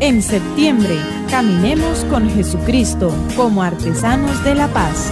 En septiembre, caminemos con Jesucristo como artesanos de la paz.